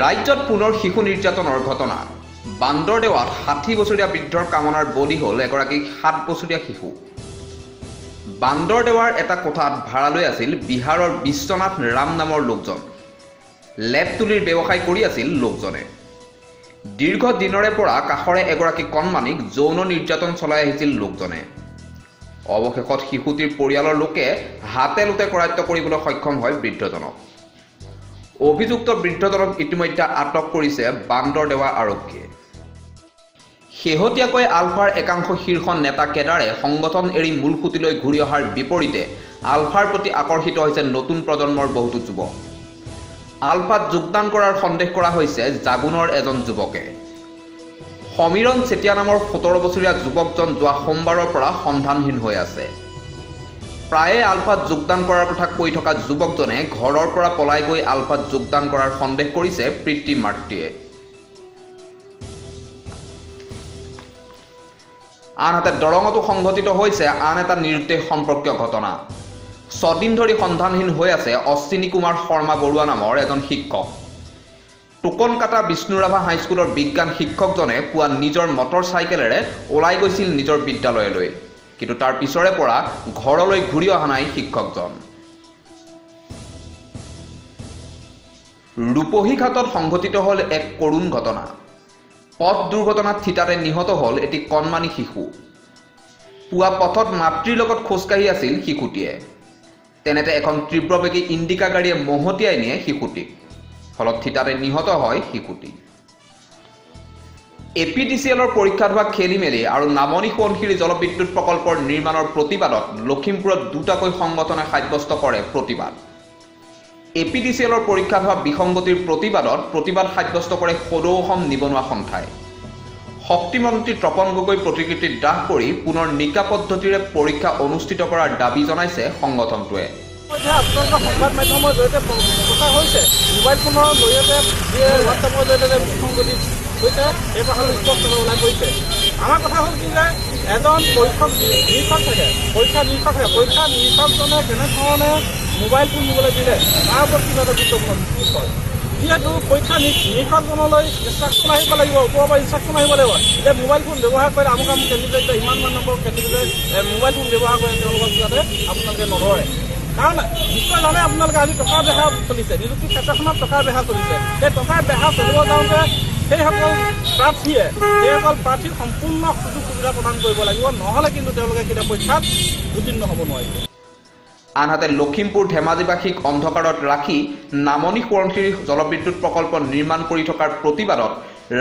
ৰাজ্যত পুনৰ শিশু নিৰ্যাতনৰ ঘটনা। বান্দৰদেৱাত ষাঠি বছৰীয়া বৃদ্ধৰ কামনাৰ বলি হ'ল এগৰাকী সাত বছৰীয়া শিশু। বান্দৰদেৱাৰ এটা কোঠাত ভাড়ালৈ আছিল বিহাৰৰ বিশ্বনাথ ৰাম নামৰ লোকজন। লেপ তুলিৰ ব্যৱসায় কৰি আছিল লোকজনে। দীৰ্ঘ দিনৰে পৰা কাষৰে এগৰাকী কণমানিক যৌন নিৰ্যাতন চলাই আহিছিল লোকজনে। অৱশেষত শিশুটিৰ পৰিয়ালৰ লোকে হাতে লোতে কৰায়ত্ব কৰিবলৈ সক্ষম হয় বৃদ্ধজনক। অভিযুক্ত বৃদ্ধজনক ইতিমধ্যে আটক কৰিছে বান্দৰদেৱা আৰক্ষীয়ে। শেহতীয়াকৈ আলফাৰ একাংশ শীৰ্ষ নেতা কেডাৰে সংগঠন এৰি মূলসুঁতিলৈ ঘূৰি অহাৰ বিপৰীতে আলফাৰ প্ৰতি আকৰ্ষিত হৈছে নতুন প্ৰজন্মৰ বহুতো যুৱক। আলফাত যোগদান কৰাৰ সন্দেহ কৰা হৈছে জাগুনৰ এজন যুৱকে। সমীৰণ চেতিয়া নামৰ সোতৰ বছৰীয়া যুৱকজন যোৱা সোমবাৰৰ পৰা সন্ধানহীন হৈ আছে। প্ৰায়ে আলফাত যোগদান কৰাৰ কথা কৈ থকা যুৱকজনে ঘৰৰ পৰা পলাই গৈ আলফাত যোগদান কৰাৰ সন্দেহ কৰিছে পিতৃ মাতৃয়ে আনহাতে দৰঙতো সংঘটিত হৈছে আন এটা নিৰুদ্দেশ সম্পৰ্কীয় ঘটনা। ছদিন ধৰি সন্ধানহীন হৈ আছে অশ্বিনী কুমাৰ শৰ্মা বৰুৱা নামৰ এজন শিক্ষক। টোকন কাটা বিষ্ণুৰাভা হাইস্কুলৰ বিজ্ঞান শিক্ষকজনে পুৱা নিজৰ মটৰ চাইকেলেৰে ওলাই গৈছিল নিজৰ বিদ্যালয়লৈ। কিন্তু তাৰ পিছৰে পৰা ঘৰলৈ ঘূৰি অহা নাই শিক্ষকজন। ৰূপহী ঘাটত সংঘটিত হ'ল এক কৰুণ ঘটনা। পথ দুৰ্ঘটনাত থিতাতে নিহত হ'ল এটি কণমানি শিশু। পুৱা পথত মাতৃৰ লগত খোজকাঢ়ি আছিল শিশুটিয়ে। তেনেতে এখন তীব্ৰবেগী ইণ্ডিকা গাড়ীয়ে মহতিয়াই নিয়ে শিশুটিক। ফলত থিতাতে নিহত হয় শিশুটি। এ পি ডি চি এলৰ পৰীক্ষাত হোৱা খেলি মেলি আৰু নামনি সোৱণশিৰি জলবিদ্যুৎ প্ৰকল্পৰ নিৰ্মাণৰ প্ৰতিবাদত লখিমপুৰত দুটাকৈ সংগঠনে সাব্যস্ত কৰে প্ৰতিবাদ। এ পি ডি চি এলৰ পৰীক্ষাত হোৱা বিসংগতিৰ প্ৰতিবাদত প্ৰতিবাদ সাব্যস্ত কৰে সদৌ অসম নিবনুৱা সন্থাই শক্তিমন্ত্ৰী তপন গগৈ প্ৰতিকৃতিত দাহ কৰি পুনৰ নিকা পদ্ধতিৰে পৰীক্ষা অনুষ্ঠিত কৰাৰ দাবী জনাইছে সংগঠনটোৱে। আপোনালোকৰ সংবাদ মাধ্যমৰ জৰিয়তে প্ৰচাৰ হৈছে। মোবাইল ফোনৰ জৰিয়তে যিয়ে হোৱাটছএপৰ জৰিয়তে বিসংগতি হৈছে এই কথাটো স্পষ্টভাৱে ওলাই পৰিছে আমাৰ কথা হ'ল কি যে এজন পৰীক্ষক নিৰীক্ষক থাকে পৰীক্ষা নিৰীক্ষক থাকে। পৰীক্ষা নিৰীক্ষকজনে কেনেধৰণে মোবাইল ফোন নিবলৈ দিলে তাৰ ওপৰত কিবা এটা বিষয়। যিহেতু পৰীক্ষা নিৰীক্ষকজনলৈ ইনষ্ট্ৰাকশ্যন আহিব লাগিব ওপৰৰ পৰা ইনষ্ট্ৰাকশ্যন আহিব লাগিব যে মোবাইল ফোন ব্যৱহাৰ কৰি আমুক আমুক কেণ্ডিডেট ইমান মান নম্বৰ কেণ্ডিডেট মোবাইল ফোন ব্যৱহাৰ কৰে তেওঁলোকক যাতে আপোনালোকে নধৰে কাৰণ নিশ্চয় জানে আপোনালোকে আজি বেহা চলিছে। নিযুক্তি ক্ষেত্ৰখনত বেহা চলিছে। সেই বেহা চলিব যাওঁতে সেইসকল প্ৰাৰ্থীয়ে সেইসকল প্ৰাৰ্থীক সম্পূৰ্ণ সুযোগ সুবিধা প্ৰদান কৰিব লাগিব। নহ'লে কিন্তু তেওঁলোকে কেতিয়া পৰীক্ষাত উত্তীৰ্ণ হ'ব নোৱাৰিব। আনহাতে লখিমপুৰ ধেমাজিবাসীক অন্ধকাৰত ৰাখি নামনি সোৱণশিৰি জলবিদ্যুৎ প্ৰকল্প নিৰ্মাণ কৰি থকাৰ প্ৰতিবাদত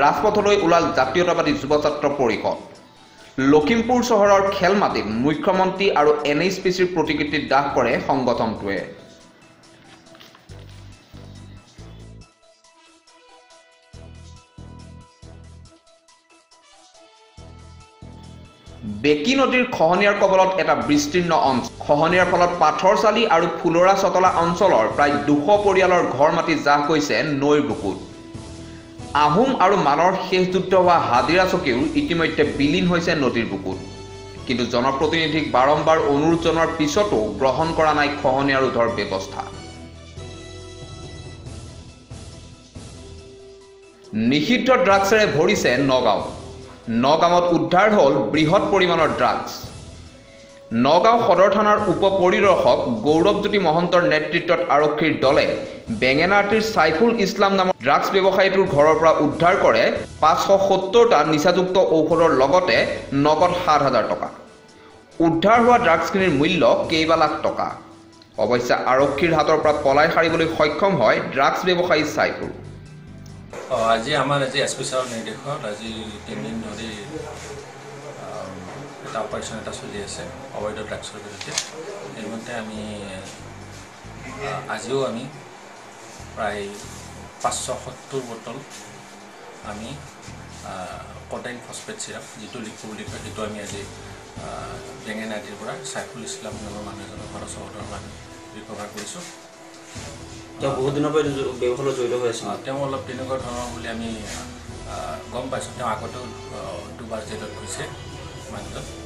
ৰাজপথলৈ ওলাল জাতীয়তাবাদী যুৱ ছাত্ৰ পৰিষদ। লখিমপুৰ চহৰৰ খেলমাটিত মুখ্যমন্ত্ৰী আৰু এন এইচ পি চিৰ প্ৰতিকৃতিত দাহ কৰে সংগঠনটোৱে। বেকী নদীৰ খহনীয়াৰ কবলত এটা বিস্তীৰ্ণ অঞ্চল। খহনীয়াৰ ফলত পাথৰচালি আৰু ফুলৰা চতলা অঞ্চলৰ প্ৰায় দুশ পৰিয়ালৰ ঘৰ মাটি জাহ গৈছে নৈৰ বুকুত। আহোম আৰু মানৰ শেষ যুদ্ধ হোৱা হাজিৰা চকীও ইতিমধ্যে বিলীন হৈছে নদীৰ বুকুত। কিন্তু জনপ্ৰতিনিধিক বাৰম্বাৰ অনুৰোধ জনোৱাৰ পিছতো গ্ৰহণ কৰা নাই খহনীয়া ৰোধৰ ব্যৱস্থা। নিষিদ্ধ ড্ৰাগছেৰে ভৰিছে নগাঁও। নগাঁৱত উদ্ধাৰ হ'ল বৃহৎ পৰিমাণৰ ড্ৰাগছ। নগাঁও সদৰ থানাৰ উপ পৰিদৰ্শক গৌৰৱজ্যোতি মহন্তৰ নেতৃত্বত আৰক্ষীৰ দলে বেঙেনাআটিৰ চাইফুল ইছলাম নামৰ ড্ৰাগছ ব্যৱসায়ীটোৰ ঘৰৰ পৰা উদ্ধাৰ কৰে পাঁচশ সত্তৰটা নিচাযুক্ত ঔষধৰ লগতে নগদ সাত হাজাৰ টকা। উদ্ধাৰ হোৱা ড্ৰাগছখিনিৰ মূল্য কেইবা লাখ টকা। অৱশ্যে আৰক্ষীৰ হাতৰ পৰা পলাই সাৰিবলৈ সক্ষম হয় ড্ৰাগছ ব্যৱসায়ী চাইফুল আজি আমাৰ আজি ছাৰৰ নিৰ্দেশত আজি তিনিদিন ধৰি এটা অপাৰেশ্যন এটা চলি আছে অবৈধ ড্ৰাগছৰ বিৰুদ্ধে। ইতিমধ্যে আমি আজিও আমি প্ৰায় পাঁচশ সত্তৰ বটল আমি কটাইন ফচফেট চিৰাপ যিটো লিখু বুলি কয় সেইটো আমি আজি বেঙেনাটিৰ পৰা চাইফুল ইছলাম নামৰ মানুহ এজনৰ ঘৰৰ চহৰৰ পৰা আমি ৰিকভাৰ কৰিছোঁ। তেওঁ বহুত দিনৰ পৰা ব্যৱসায়ত জড়িত হৈ আছে। তেওঁ অলপ তেনেকুৱা ধৰণৰ বুলি আমি গম পাইছোঁ। তেওঁ আগতেও দুবাৰ জেলত গৈছে মানুহজন।